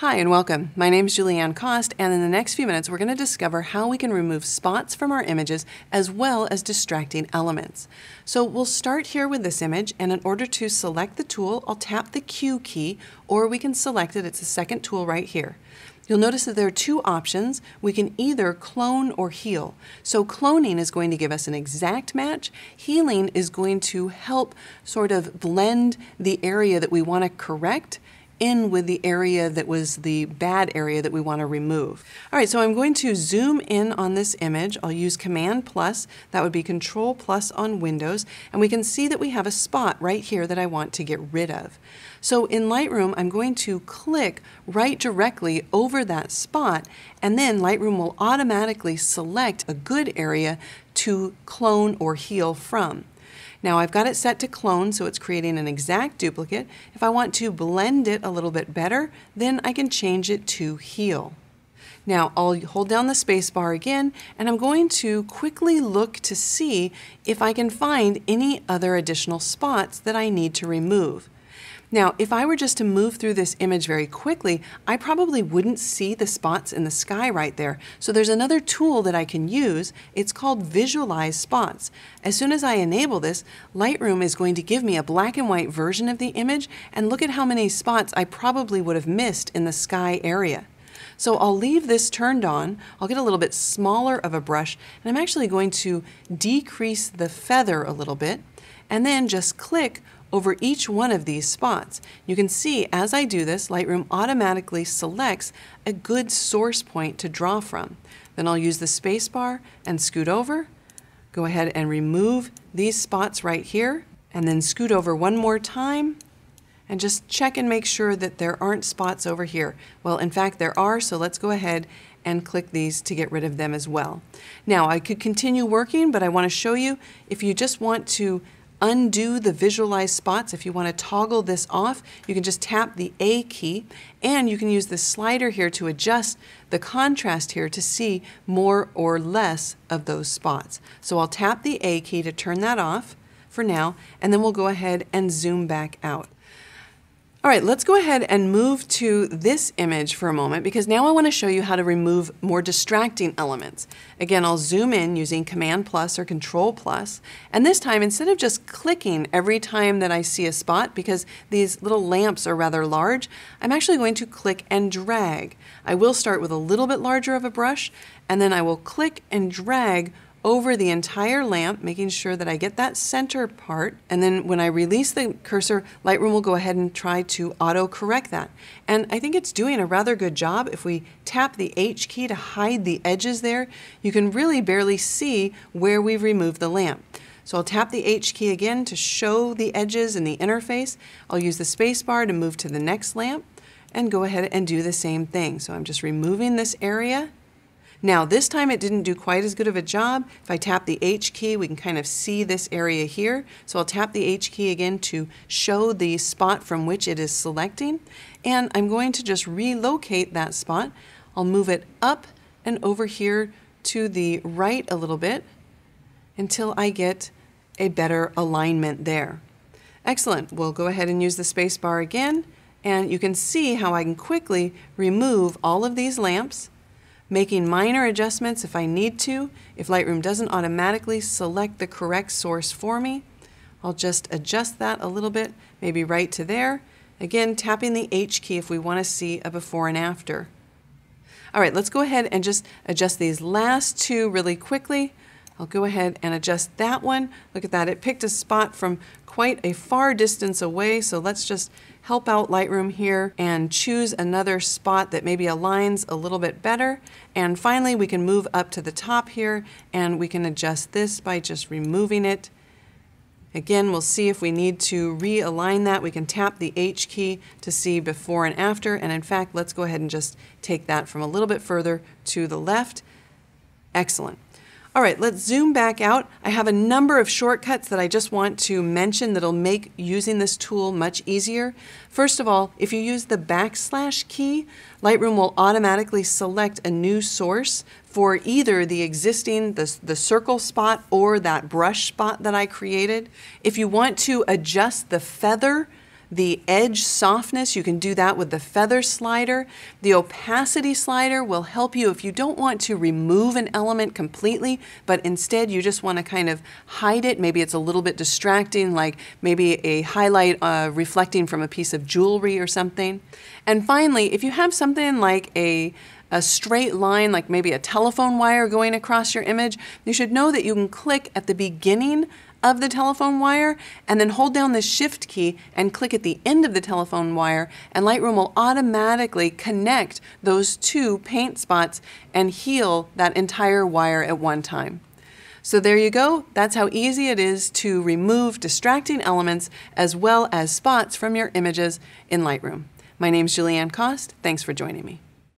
Hi and welcome. My name is Julieanne Kost and in the next few minutes we're going to discover how we can remove spots from our images as well as distracting elements. So we'll start here with this image and in order to select the tool I'll tap the Q key or we can select it, it's the second tool right here. You'll notice that there are two options. We can either clone or heal. So cloning is going to give us an exact match. Healing is going to help sort of blend the area that we want to correct in with the area that was the bad area that we want to remove. All right, so I'm going to zoom in on this image. I'll use Command plus, that would be Control plus on Windows, and we can see that we have a spot right here that I want to get rid of. So in Lightroom, I'm going to click right directly over that spot, and then Lightroom will automatically select a good area to clone or heal from. Now I've got it set to clone, so it's creating an exact duplicate. If I want to blend it a little bit better, then I can change it to heal. Now I'll hold down the space bar again, and I'm going to quickly look to see if I can find any other additional spots that I need to remove. Now, if I were just to move through this image very quickly, I probably wouldn't see the spots in the sky right there. So there's another tool that I can use. It's called Visualize Spots. As soon as I enable this, Lightroom is going to give me a black and white version of the image, and look at how many spots I probably would have missed in the sky area. So I'll leave this turned on. I'll get a little bit smaller of a brush, and I'm actually going to decrease the feather a little bit, and then just click over each one of these spots. You can see as I do this, Lightroom automatically selects a good source point to draw from. Then I'll use the spacebar and scoot over, go ahead and remove these spots right here, and then scoot over one more time and just check and make sure that there aren't spots over here. Well, in fact, there are, so let's go ahead and click these to get rid of them as well. Now, I could continue working, but I want to show you if you just want to undo the visualize spots. If you want to toggle this off, you can just tap the A key and you can use the slider here to adjust the contrast here to see more or less of those spots. So I'll tap the A key to turn that off for now and then we'll go ahead and zoom back out. All right, let's go ahead and move to this image for a moment because now I want to show you how to remove more distracting elements. Again, I'll zoom in using Command plus or Control plus, and this time instead of just clicking every time that I see a spot because these little lamps are rather large, I'm actually going to click and drag. I will start with a little bit larger of a brush and then I will click and drag over the entire lamp, making sure that I get that center part. And then when I release the cursor, Lightroom will go ahead and try to auto correct that. And I think it's doing a rather good job. If we tap the H key to hide the edges there, you can really barely see where we've removed the lamp. So I'll tap the H key again to show the edges in the interface. I'll use the space bar to move to the next lamp and go ahead and do the same thing. So I'm just removing this area now this time it didn't do quite as good of a job. If I tap the H key, we can kind of see this area here. So I'll tap the H key again to show the spot from which it is selecting. And I'm going to just relocate that spot. I'll move it up and over here to the right a little bit until I get a better alignment there. Excellent. We'll go ahead and use the space bar again and you can see how I can quickly remove all of these lamps making minor adjustments if I need to. If Lightroom doesn't automatically select the correct source for me, I'll just adjust that a little bit, maybe right to there. Again, tapping the H key if we want to see a before and after. All right, let's go ahead and just adjust these last two really quickly. I'll go ahead and adjust that one. Look at that, it picked a spot from quite a far distance away, so let's just help out Lightroom here and choose another spot that maybe aligns a little bit better. And finally, we can move up to the top here and we can adjust this by just removing it. Again, we'll see if we need to realign that. We can tap the H key to see before and after. And in fact, let's go ahead and just take that from a little bit further to the left. Excellent. All right, let's zoom back out. I have a number of shortcuts that I just want to mention that'll make using this tool much easier. First of all, if you use the backslash key, Lightroom will automatically select a new source for either the existing, the, the circle spot or that brush spot that I created. If you want to adjust the feather The edge softness, you can do that with the feather slider. The opacity slider will help you if you don't want to remove an element completely, but instead you just want to kind of hide it. Maybe it's a little bit distracting, like maybe a highlight uh, reflecting from a piece of jewelry or something. And finally, if you have something like a a straight line, like maybe a telephone wire going across your image, you should know that you can click at the beginning of the telephone wire and then hold down the shift key and click at the end of the telephone wire and Lightroom will automatically connect those two paint spots and heal that entire wire at one time. So there you go. That's how easy it is to remove distracting elements as well as spots from your images in Lightroom. My name is Julieanne Kost. Thanks for joining me.